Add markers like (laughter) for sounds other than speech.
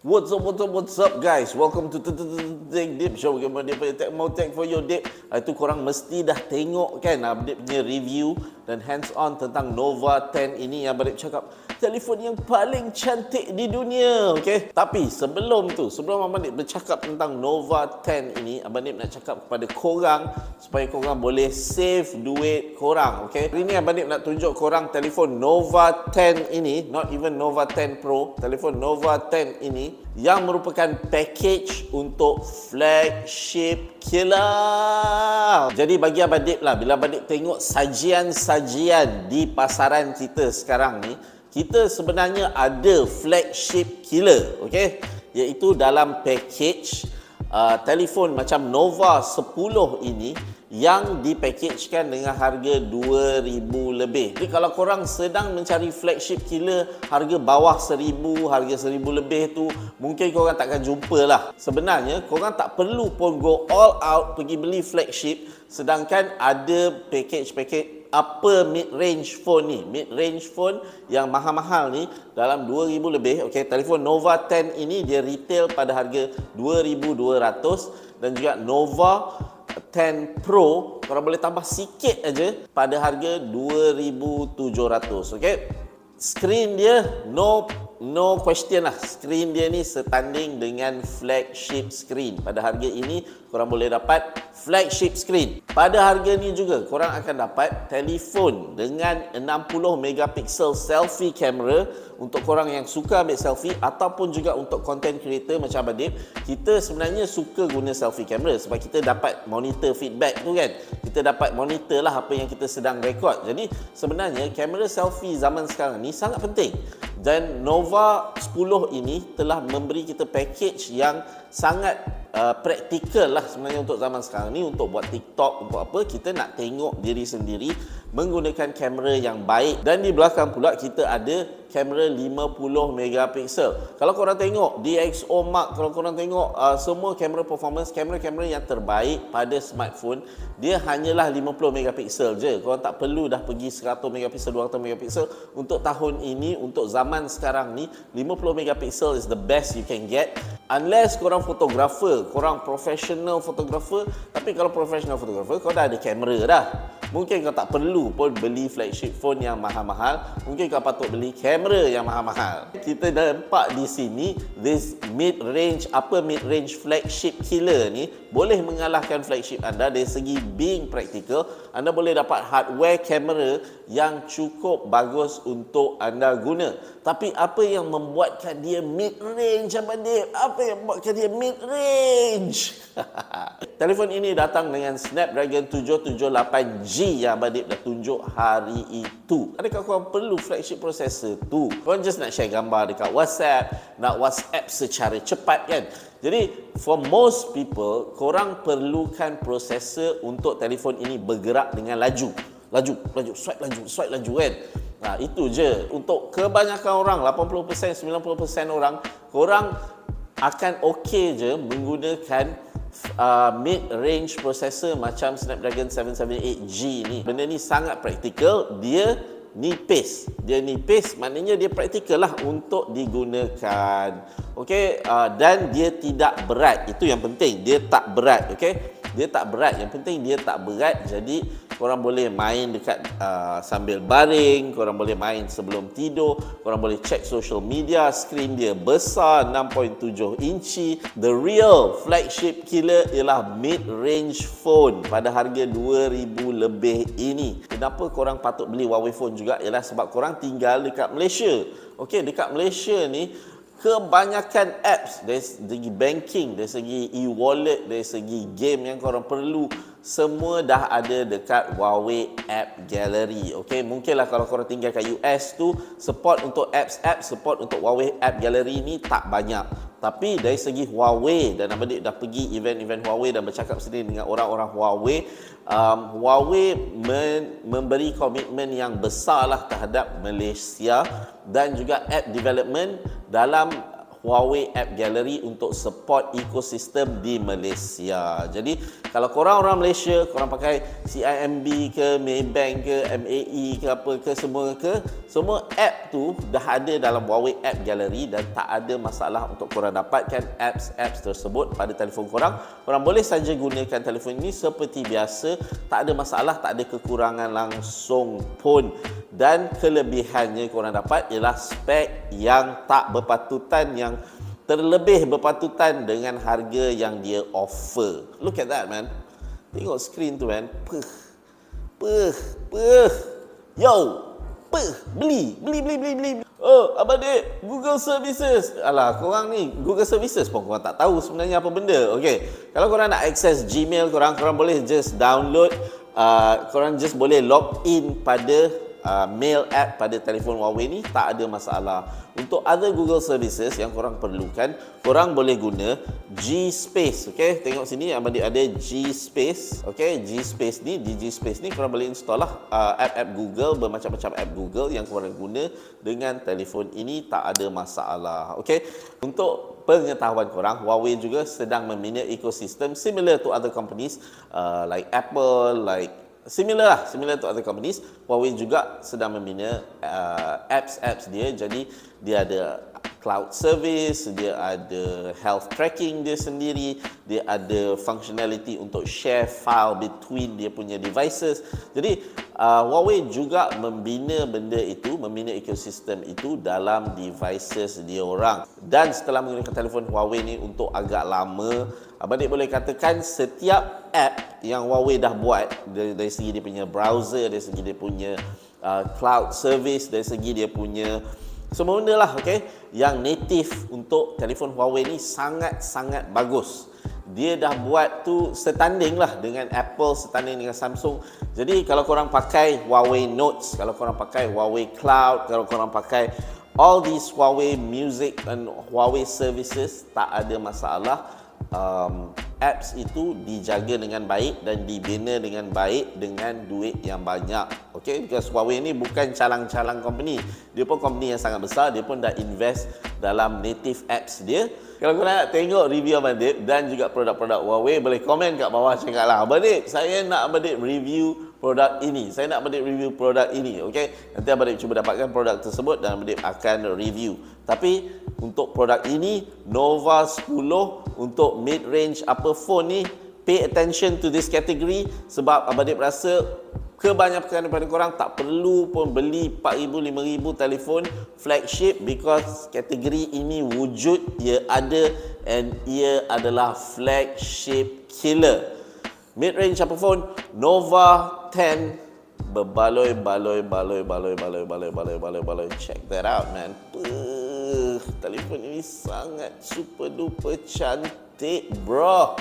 What's up, what's up, what's up guys? Welcome to Take Dip Show. Bagaimana dia punya take mau take for your dip? Itu korang mesti dah tengok kan update punya review dan hands on tentang Nova 10 ini yang Abang cakap telefon yang paling cantik di dunia. Okay? Tapi sebelum tu, sebelum Abang Dip bercakap tentang Nova 10 ini, Abang Dip nak cakap kepada korang supaya korang boleh save duit korang. Okay? Hari ni Abang Dip nak tunjuk korang telefon Nova 10 ini, not even Nova 10 Pro, telefon Nova 10 ini yang merupakan package untuk flagship killer. Jadi bagi Abang Dip lah, bila Abang Dip tengok sajian-sajian di pasaran kita sekarang ni, kita sebenarnya ada flagship killer, okay? Iaitu dalam package uh, telefon macam Nova 10 ini yang dipackagekan dengan harga 2000 lebih. Jadi kalau korang sedang mencari flagship killer harga bawah 1000, harga 1000 lebih tu mungkin korang takkan jumpa lah. Sebenarnya korang tak perlu pun go all out pergi beli flagship sedangkan ada package-package apa mid range phone ni mid range phone yang mahal-mahal ni dalam 2000 lebih okey telefon Nova 10 ini dia retail pada harga 2200 dan juga Nova 10 Pro korang boleh tambah sikit aja pada harga 2700 okey? Screen dia no no question lah. Screen dia ni setanding dengan flagship screen. Pada harga ini korang boleh dapat flagship screen. Pada harga ni juga korang akan dapat telefon dengan 60 megapiksel selfie camera untuk korang yang suka ambil selfie ataupun juga untuk content creator macam Abadib kita sebenarnya suka guna selfie camera sebab kita dapat monitor feedback tu kan. Kita dapat monitor lah apa yang kita sedang record. Jadi sebenarnya kamera selfie zaman sekarang ni sangat penting dan Nova 10 ini telah memberi kita package yang sangat uh, praktikal lah sebenarnya untuk zaman sekarang ni. Untuk buat TikTok untuk apa kita nak tengok diri sendiri menggunakan kamera yang baik dan di belakang pula kita ada kamera 50 megapiksel. Kalau korang tengok DxO Mark, kalau korang tengok uh, semua kamera performance, kamera-kamera yang terbaik pada smartphone, dia hanyalah 50 megapiksel je. Korang tak perlu dah pergi 100 megapiksel, 200 megapiksel. Untuk tahun ini, untuk zaman sekarang ni, 50 megapiksel is the best you can get. Unless korang fotografer, korang professional fotografer, tapi kalau professional fotografer, kau dah ada kamera dah. Mungkin kau tak perlu pun beli flagship phone yang mahal-mahal. Mungkin kau patut beli kamera yang mahal-mahal. Kita nampak di sini this mid-range apa mid-range flagship killer ni boleh mengalahkan flagship anda dari segi being practical. Anda boleh dapat hardware kamera yang cukup bagus untuk anda guna. Tapi apa yang membuatkan dia mid-range Abang Dip? Apa yang membuatkan dia mid-range? (laughs) Telefon ini datang dengan Snapdragon 778G yang Abang Dip dah tunjuk hari itu. Adakah korang perlu flagship processor tu? Korang just nak share gambar dekat WhatsApp, nak WhatsApp secara cepat kan? Jadi, for most people, korang perlukan processor untuk telefon ini bergerak dengan laju. Laju, laju, swipe laju, swipe laju kan? Nah, itu je. Untuk kebanyakan orang, 80%, 90% orang, korang akan okey je menggunakan uh, mid-range processor macam Snapdragon 778G ni. Benda ni sangat praktikal. Dia nipis. Dia nipis maknanya dia praktikal lah untuk digunakan. Okey, uh, dan dia tidak berat. Itu yang penting. Dia tak berat, okey? Dia tak berat. Yang penting dia tak berat. Jadi korang boleh main dekat uh, sambil baring, korang boleh main sebelum tidur, korang boleh check social media, screen dia besar 6.7 inci. The real flagship killer ialah mid-range phone pada harga 2000 lebih ini. Kenapa korang patut beli Huawei phone juga ialah sebab korang tinggal dekat Malaysia. Okey, dekat Malaysia ni kebanyakan apps dari segi banking, dari segi e-wallet, dari segi game yang korang perlu semua dah ada dekat Huawei App Gallery. Okey, mungkinlah kalau korang tinggal kat US tu support untuk apps-apps, support untuk Huawei App Gallery ni tak banyak. Tapi dari segi Huawei dan Abang dah pergi event-event Huawei dan bercakap sendiri dengan orang-orang Huawei, um, Huawei men- memberi komitmen yang besar lah terhadap Malaysia dan juga app development dalam Huawei App Gallery untuk support ekosistem di Malaysia. Jadi kalau korang orang Malaysia, korang pakai CIMB ke, Maybank ke, MAE ke apa ke semua ke, semua app tu dah ada dalam Huawei App Gallery dan tak ada masalah untuk korang dapatkan apps-apps tersebut pada telefon korang. Korang boleh saja gunakan telefon ini seperti biasa, tak ada masalah, tak ada kekurangan langsung pun. Dan kelebihannya korang dapat ialah spek yang tak berpatutan yang terlebih berpatutan dengan harga yang dia offer. Look at that man. Tengok screen tu man. Puh. Puh. Puh. Yo. Puh. Beli. Beli, beli, beli, beli. Oh, Abang Dik, Google Services. Alah, korang ni Google Services pun korang tak tahu sebenarnya apa benda. Okay. Kalau korang nak access Gmail korang, korang boleh just download. Uh, korang just boleh log in pada uh, mail app pada telefon Huawei ni tak ada masalah. Untuk other Google services yang korang perlukan, korang boleh guna G Space. Okay, tengok sini ada ada G Space. Okay, G Space ni di G Space ni korang boleh install lah uh, app-app Google bermacam-macam app Google yang korang guna dengan telefon ini tak ada masalah. Okay, untuk pengetahuan korang, Huawei juga sedang membina ekosistem similar to other companies uh, like Apple, like similar lah, similar to other companies. Huawei juga sedang membina uh, apps-apps dia. Jadi dia ada cloud service, dia ada health tracking dia sendiri, dia ada functionality untuk share file between dia punya devices. Jadi uh, Huawei juga membina benda itu, membina ekosistem itu dalam devices dia orang. Dan setelah menggunakan telefon Huawei ni untuk agak lama, Abang boleh katakan setiap app yang Huawei dah buat dari, dari segi dia punya browser, dari segi dia punya uh, cloud service, dari segi dia punya semua benda lah, okay? Yang native untuk telefon Huawei ni sangat-sangat bagus. Dia dah buat tu setanding lah dengan Apple, setanding dengan Samsung. Jadi kalau korang pakai Huawei Notes, kalau korang pakai Huawei Cloud, kalau korang pakai all these Huawei Music and Huawei Services, tak ada masalah um, apps itu dijaga dengan baik dan dibina dengan baik dengan duit yang banyak. Okay, because Huawei ni bukan calang-calang company. Dia pun company yang sangat besar. Dia pun dah invest dalam native apps dia. Kalau korang nak tengok review Abang Dip dan juga produk-produk Huawei, boleh komen kat bawah cakap lah. Abang Dip, saya nak Abang Dip review produk ini. Saya nak Abang Dip review produk ini. Okay, nanti Abang Dip cuba dapatkan produk tersebut dan Abang Dip akan review. Tapi untuk produk ini, Nova 10 untuk mid-range apa phone ni, pay attention to this category. Sebab Abang Dip rasa kebanyakan daripada korang tak perlu pun beli 4000 5000 telefon flagship because kategori ini wujud ia ada and ia adalah flagship killer. Mid range apa phone? Nova 10 berbaloi baloi baloi baloi baloi baloi baloi baloi baloi. Check that out man. Puh, telefon ini sangat super duper cantik bro